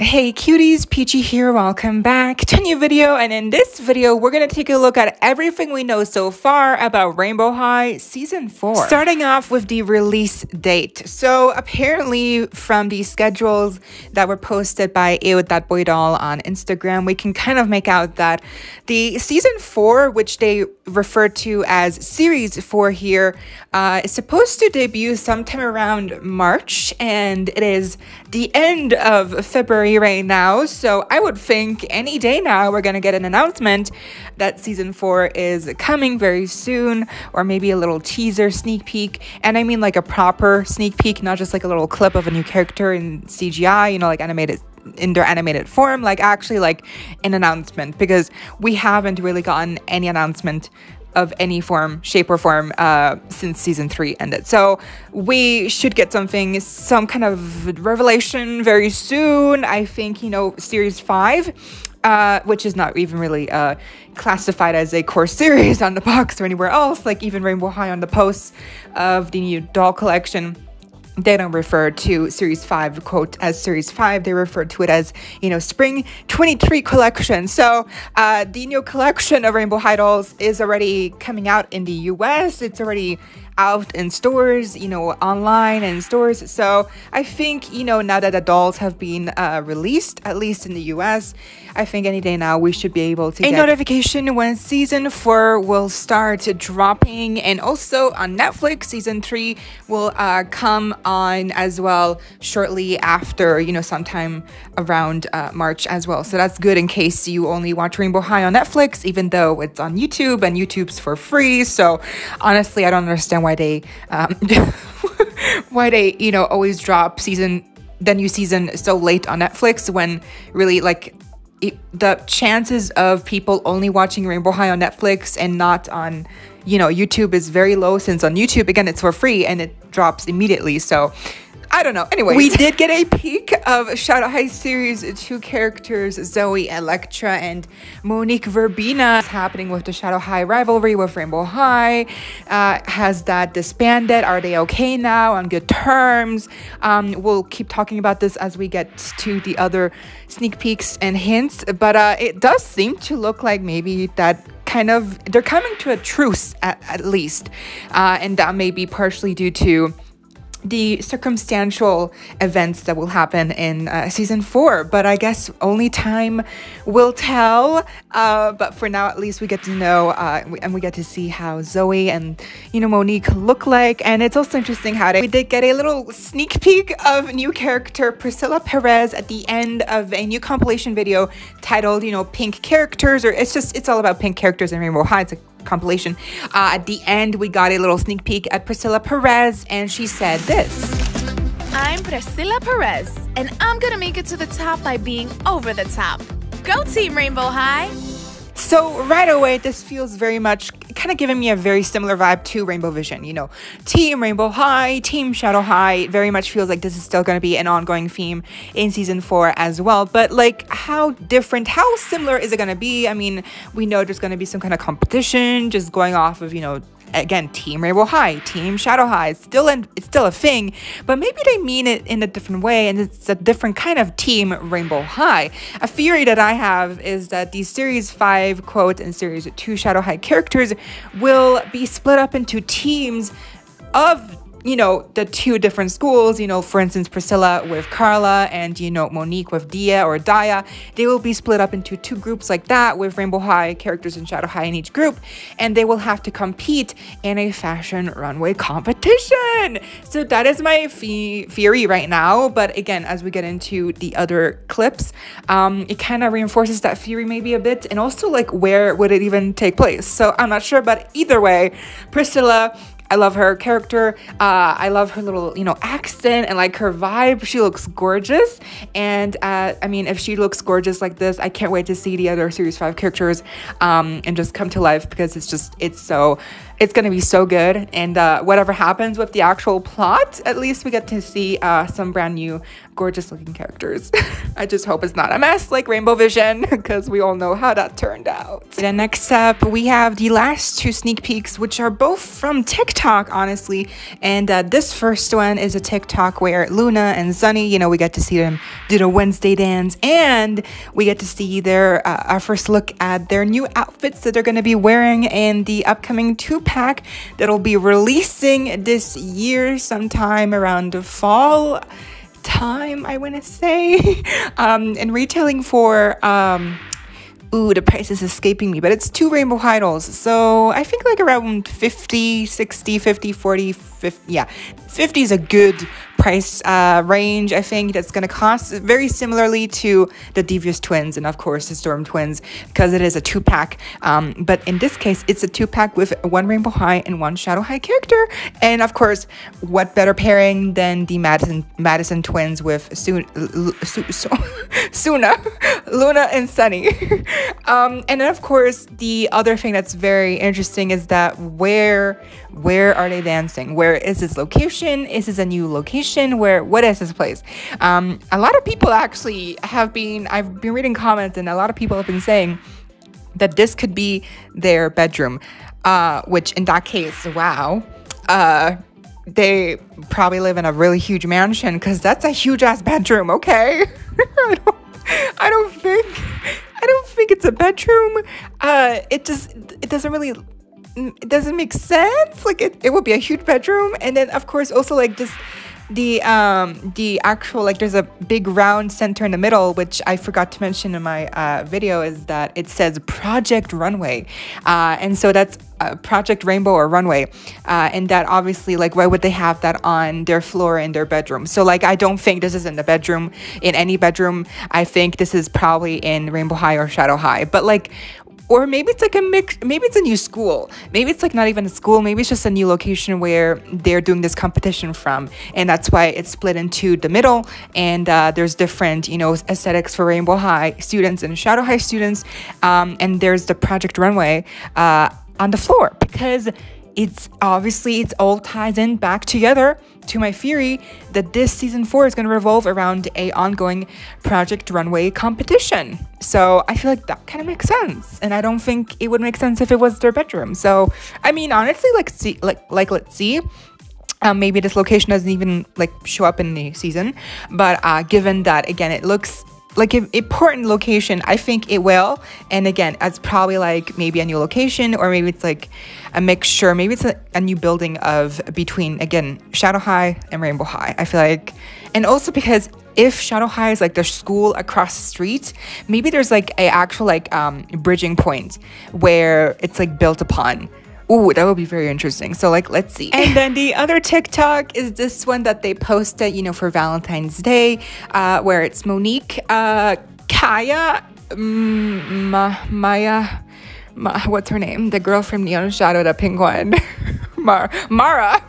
Hey cuties, Peachy here, welcome back to a new video and in this video we're going to take a look at everything we know so far about Rainbow High Season 4. Starting off with the release date. So apparently from the schedules that were posted by Ew.Boydol on Instagram we can kind of make out that the Season 4, which they refer to as Series 4 here, uh, is supposed to debut sometime around March and it is the end of February right now. So I would think any day now we're going to get an announcement that season four is coming very soon, or maybe a little teaser sneak peek. And I mean like a proper sneak peek, not just like a little clip of a new character in CGI, you know, like animated in their animated form, like actually like an announcement because we haven't really gotten any announcement of any form, shape, or form uh, since season three ended. So we should get something, some kind of revelation very soon. I think, you know, series five. Uh, which is not even really uh, classified as a core series on the box or anywhere else, like even Rainbow High on the posts of the new doll collection they don't refer to series 5 quote as series 5 they refer to it as you know spring 23 collection. So uh, the new collection of rainbow high dolls is already coming out in the us it's already out in stores, you know, online and stores. So I think, you know, now that the dolls have been uh, released, at least in the US, I think any day now we should be able to a get notification when season four will start dropping. And also on Netflix, season three will uh, come on as well shortly after, you know, sometime around uh, March as well. So that's good in case you only watch Rainbow High on Netflix, even though it's on YouTube and YouTube's for free. So honestly, I don't understand why why they um, why they you know always drop season the new season so late on Netflix when really like it, the chances of people only watching Rainbow High on Netflix and not on you know YouTube is very low since on YouTube again it's for free and it drops immediately. So I don't know. Anyway, we did get a peek of Shadow High series two characters, Zooey Electra and Monique Verbena. What's happening with the Shadow High rivalry with Rainbow High? Uh, has that disbanded? Are they okay now on good terms? Um, we'll keep talking about this as we get to the other sneak peeks and hints, but uh, it does seem to look like maybe that kind of they're coming to a truce at, at least, uh, and that may be partially due to the circumstantial events that will happen in uh, season four. But I guess only time will tell. Uh, but for now, at least we get to know uh, and we get to see how Zooey and you know Monique look like. And it's also interesting how they, we did get a little sneak peek of new character Priscilla Perez at the end of a new compilation video titled you know Pink Characters, or it's just it's all about pink characters in Rainbow High. It's compilation. Uh, at the end, we got a little sneak peek at Priscilla Perez, and she said this. I'm Priscilla Perez, and I'm gonna make it to the top by being over the top. Go Team Rainbow High! So right away, this feels very much kind of giving me a very similar vibe to Rainbow Vision. You know, Team Rainbow High, Team Shadow High very much feels like this is still going to be an ongoing theme in season four as well. But like, how different, how similar is it going to be? I mean, we know there's going to be some kind of competition just going off of, you know, again, Team Rainbow High, Team Shadow High. It's still in, it's still a thing, but maybe they mean it in a different way, and it's a different kind of Team Rainbow High. A theory that I have is that the Series Five quote and Series Two Shadow High characters will be split up into teams of you know, the two different schools, you know, for instance, Priscilla with Carla and, you know, Monique with Dia or Daya, they will be split up into two groups like that with Rainbow High characters and Shadow High in each group, and they will have to compete in a fashion runway competition. So that is my theory right now. But again, as we get into the other clips, um, it kind of reinforces that theory maybe a bit, and also like where would it even take place? So I'm not sure, but either way, Priscilla I love her character. Uh, I love her little, you know, accent and like her vibe. She looks gorgeous. And uh, I mean, if she looks gorgeous like this, I can't wait to see the other Series 5 characters um, and just come to life because it's just, it's so it's gonna be so good. And uh, whatever happens with the actual plot, at least we get to see uh, some brand new, gorgeous looking characters. I just hope it's not a mess like Rainbow Vision, because we all know how that turned out. Then next up, we have the last two sneak peeks, which are both from TikTok, honestly. And uh, this first one is a TikTok where Luna and Sunny, you know, we get to see them do the Wednesday dance, and we get to see their uh, our first look at their new outfits that they're going to be wearing in the upcoming two pack that'll be releasing this year sometime around the fall time, I want to say, um, and retailing for. Um, ooh, the price is escaping me, but it's two rainbow idols. So I think like around 50, 60, 50, 40, 50, yeah, 50 is a good price uh, range, I think, that's going to cost very similarly to the Devious Twins and, of course, the Storm Twins because it is a two pack. Um, but in this case, it's a two pack with one Rainbow High and one Shadow High character. And, of course, what better pairing than the Madison, Madison Twins with Su- Su- Su- Suna, Luna, and Sunny? um, and then, of course, the other thing that's very interesting is that where where are they dancing? Where is this location? Is this a new location? Where what is this place? Um, a lot of people actually have been I've been reading comments and a lot of people have been saying that this could be their bedroom. Uh, which in that case, wow. Uh, they probably live in a really huge mansion because that's a huge ass bedroom, okay? I don't I don't think I don't think it's a bedroom. Uh, it just it doesn't really it doesn't make sense. Like it, it would be a huge bedroom, and then of course also like just the um the actual like there's a big round center in the middle which i forgot to mention in my uh, video is that it says project runway. Uh, and so that's uh, project rainbow or runway. Uh, and that obviously like why would they have that on their floor in their bedroom? So like i don't think this is in the bedroom in any bedroom. I think this is probably in rainbow high or shadow high. But like or maybe it's like a mix maybe it's a new school. Maybe it's like not even a school. Maybe it's just a new location where they're doing this competition from. And that's why it's split into the middle. And uh, there's different you know aesthetics for rainbow high students and shadow high students. Um, and there's the project runway uh, on the floor because it's obviously it's all ties in back together to my theory that this season four is going to revolve around a ongoing project runway competition. So i feel like that kind of makes sense and i don't think it would make sense if it was their bedroom. So i mean honestly like see like like let's see. Um, maybe this location doesn't even like show up in the season but uh, given that again it looks like an important location i think it will. And again it's probably like maybe a new location or maybe it's like a mixture maybe it's a, a new building of between again shadow high and rainbow high i feel like. And also because if shadow high is like the school across the street maybe there's like a actual like um bridging point where it's like built upon Ooh, that would be very interesting. So, like, let's see. And then the other TikTok is this one that they posted, you know, for Valentine's Day, uh, where it's Monique, uh, Kaya, mm, Ma- Maya, Ma- what's her name? The girl from Neon Shadow, the one, Mar- Mara.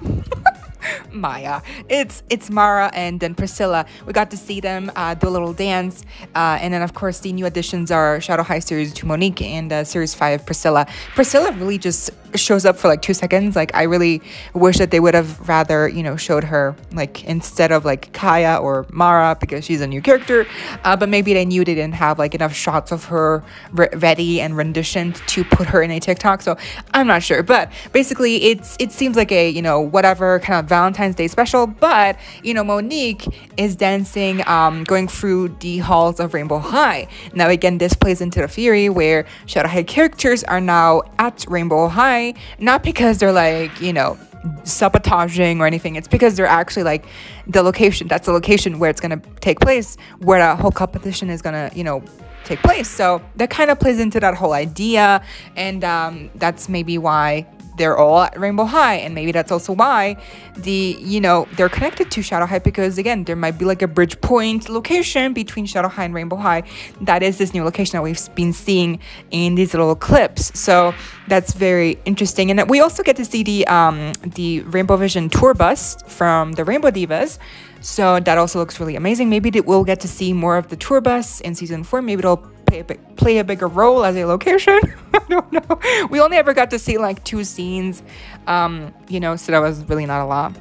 Maya. It's it's Mara and then Priscilla. We got to see them uh, do a little dance, uh, and then of course the new additions are Shadow High Series Two Monique and uh, Series Five Priscilla. Priscilla really just shows up for like two seconds. Like I really wish that they would have rather you know showed her like instead of like Kaya or Mara because she's a new character. Uh, but maybe they knew they didn't have like enough shots of her re- ready and rendition to put her in a TikTok. So I'm not sure. But basically, it's it seems like a you know whatever kind of Valentine's Day special. But you know Monique is dancing, um, going through the halls of Rainbow High. Now again, this plays into the theory where Shadow High characters are now at Rainbow High not because they're like, you know, sabotaging or anything. It's because they're actually like the location. That's the location where it's to take place, where the whole competition is to, you know, take place. So that kind of plays into that whole idea. And um, that's maybe why they're all at Rainbow High, and maybe that's also why the you know they're connected to Shadow High because again there might be like a bridge point location between Shadow High and Rainbow High. That is this new location that we've been seeing in these little clips. So that's very interesting, and we also get to see the um, the Rainbow Vision tour bus from the Rainbow Divas. So that also looks really amazing. Maybe we'll get to see more of the tour bus in season four. Maybe it'll play a, big, play a bigger role as a location. I don't know. We only ever got to see like two scenes, um, you know, so that was really not a lot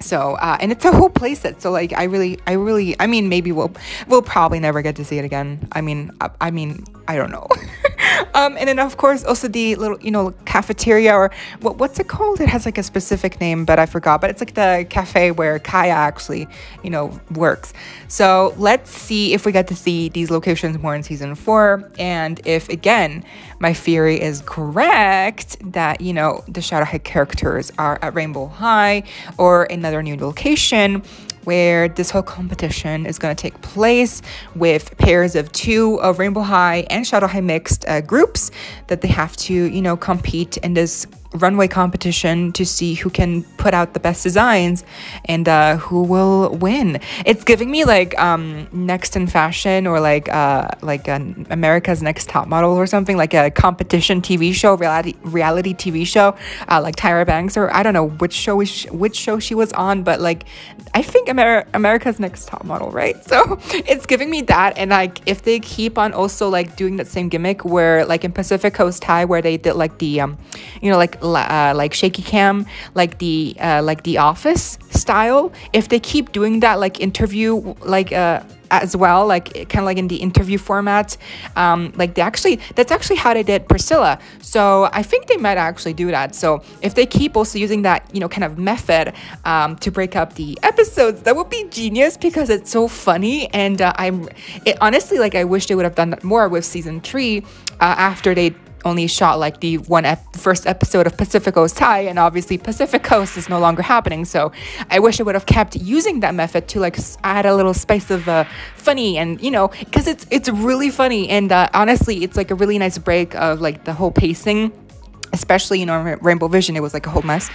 so uh, and it's a whole playset so like i really i really i mean maybe we'll we'll probably never get to see it again i mean i, I mean i don't know um, and then of course also the little you know cafeteria or what what's it called? It has like a specific name, but I forgot. But it's like the cafe where Kaya actually you know works. So let's see if we get to see these locations more in season four, and if again my theory is correct that you know the Shadow High characters are at Rainbow High or another new location where this whole competition is going to take place with pairs of two of Rainbow High and Shadow High mixed uh, groups that they have to, you know, compete in this runway competition to see who can put out the best designs and uh, who will win. It's giving me like um, Next in Fashion or like uh, like an America's Next Top Model or something like a competition TV show, reality reality TV show, uh, like Tyra Banks or I don't know which show she, which show she was on, but like I think Amer- America's Next Top Model, right? So it's giving me that, and like if they keep on also like doing that same gimmick where like in Pacific Coast High where they did like the um, you know like uh, like shaky cam, like the uh, like the Office style. If they keep doing that, like interview, like uh, as well, like kind of like in the interview format, um, like they actually that's actually how they did Priscilla. So I think they might actually do that. So if they keep also using that, you know, kind of method um, to break up the episodes, that would be genius because it's so funny. And uh, I'm it, honestly like I wish they would have done that more with season three uh, after they only shot like the one first episode of Pacific Coast and obviously Pacific Coast is no longer happening. So I wish I would have kept using that method to like add a little spice of uh, funny, and you know, because it's it's really funny, and uh, honestly, it's like a really nice break of like the whole pacing especially you know rainbow vision it was like a whole mess.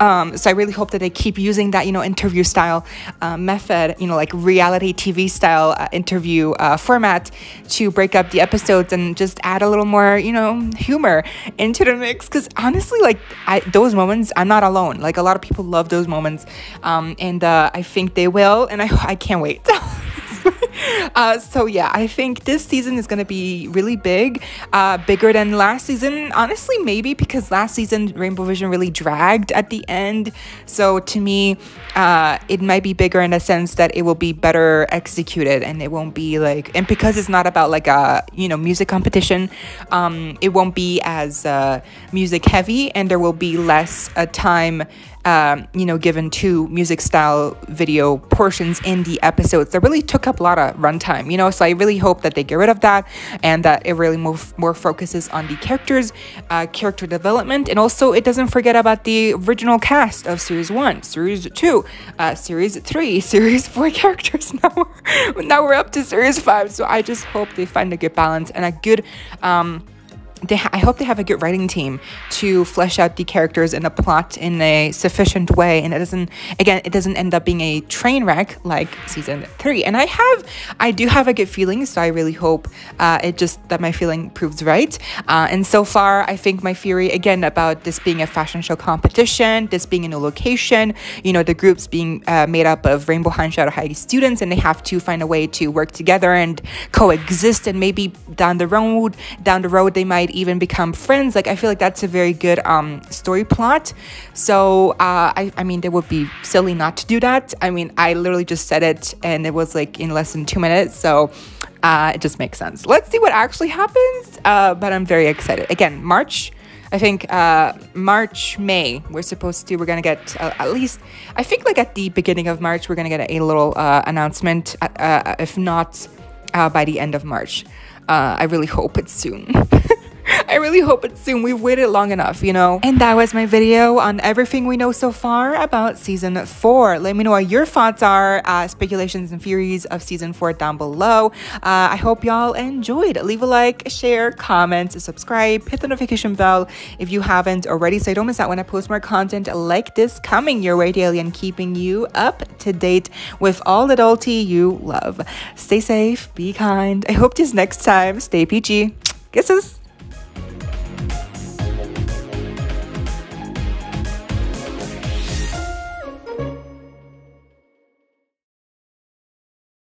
Um, so i really hope that they keep using that you know interview style uh, method you know like reality tv style uh, interview uh, format to break up the episodes and just add a little more you know humor into the mix. Because honestly like I, those moments i'm not alone. Like a lot of people love those moments. Um, and uh, i think they will and i, I can't wait uh, so yeah, I think this season is gonna be really big, uh, bigger than last season. Honestly, maybe because last season Rainbow Vision really dragged at the end. So to me, uh, it might be bigger in a sense that it will be better executed and it won't be like, and because it's not about like a you know music competition, um, it won't be as uh, music heavy, and there will be less a uh, time um, you know, given two music style video portions in the episodes that really took up a lot of runtime, you know. So I really hope that they get rid of that and that it really move, more focuses on the characters, uh, character development, and also it doesn't forget about the original cast of series one, series two, uh, series three, series four characters. Now we're, now we're up to series five. So I just hope they find a good balance and a good. Um, they I hope they have a good writing team to flesh out the characters and the plot in a sufficient way and it doesn't again it doesn't end up being a train wreck like season three. And I have I do have a good feeling so I really hope uh, it just that my feeling proves right. Uh, and so far I think my theory again about this being a fashion show competition this being a new location you know the groups being uh, made up of Rainbow and Shadow High students and they have to find a way to work together and coexist and maybe down the road down the road they might might even become friends. Like I feel like that's a very good um, story plot. So uh, I, I mean, it would be silly not to do that. I mean, I literally just said it, and it was like in less than two minutes. So uh, it just makes sense. Let's see what actually happens. Uh, but I'm very excited. Again, March. I think uh, March, May, we're supposed to, we're going to get uh, at least, I think like at the beginning of March, we're going to get a, little uh, announcement, uh, if not by the end of March. I really hope it's soon. I really hope it's soon. We've waited long enough, you know? And that was my video on everything we know so far about season four. Let me know what your thoughts are, uh, speculations and theories of season four down below. Uh, I hope y'all enjoyed. Leave a like, share, comment, subscribe, hit the notification bell if you haven't already so you don't miss out when I post more content like this coming your way daily and keeping you up to date with all the adulty you love. Stay safe, be kind. I hope this next time, stay peachy. Kisses.